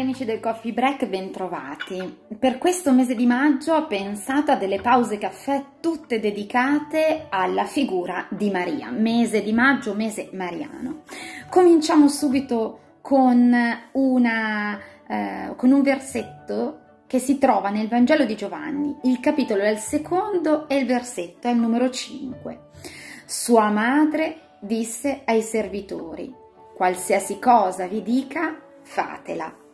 amici del Coffee Break, bentrovati. Per questo mese di maggio ho pensato a delle pause caffè tutte dedicate alla figura di Maria. Mese di maggio, mese mariano. Cominciamo subito con, una, eh, con un versetto che si trova nel Vangelo di Giovanni. Il capitolo è il secondo e il versetto è il numero 5. Sua madre disse ai servitori, qualsiasi cosa vi dica, fatela.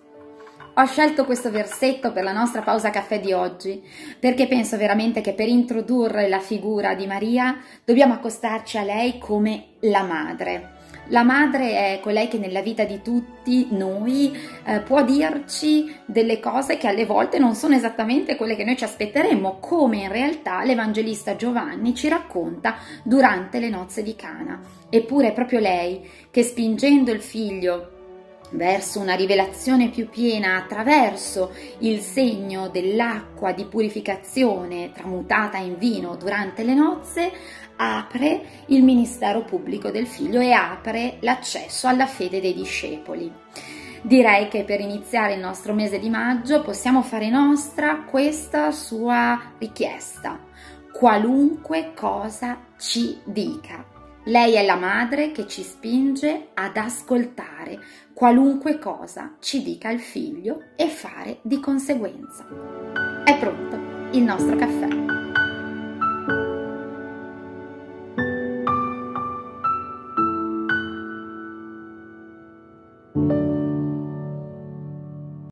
Ho scelto questo versetto per la nostra pausa caffè di oggi perché penso veramente che per introdurre la figura di Maria dobbiamo accostarci a lei come la madre. La madre è colei che nella vita di tutti noi eh, può dirci delle cose che alle volte non sono esattamente quelle che noi ci aspetteremmo, come in realtà l'Evangelista Giovanni ci racconta durante le nozze di Cana. Eppure è proprio lei che spingendo il figlio verso una rivelazione più piena attraverso il segno dell'acqua di purificazione tramutata in vino durante le nozze, apre il ministero pubblico del figlio e apre l'accesso alla fede dei discepoli. Direi che per iniziare il nostro mese di maggio possiamo fare nostra questa sua richiesta, qualunque cosa ci dica. Lei è la madre che ci spinge ad ascoltare qualunque cosa ci dica il figlio e fare di conseguenza. È pronto il nostro caffè. thank